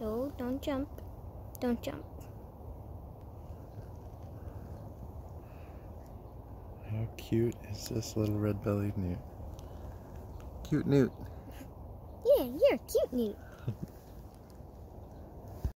No, don't jump. Don't jump. How cute is this little red-bellied newt? Cute newt. Yeah, you're a cute newt.